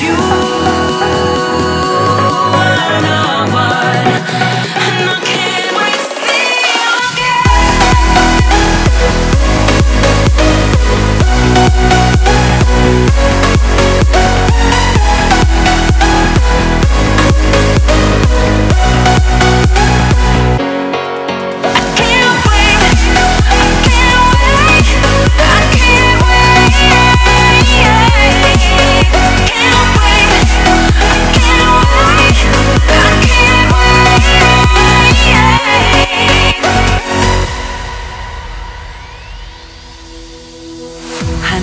you were not one.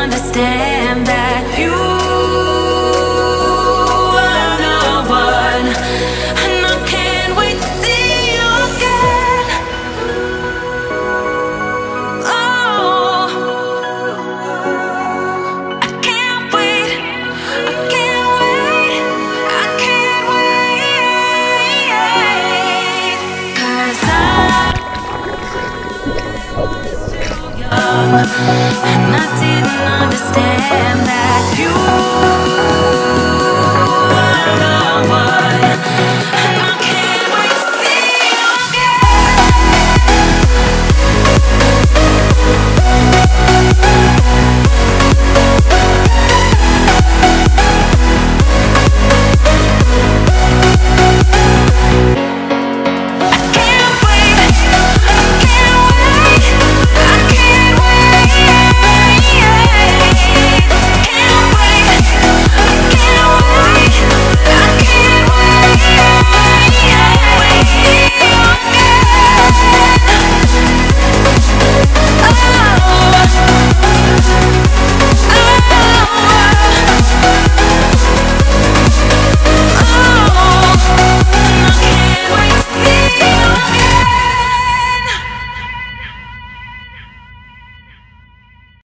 Understand that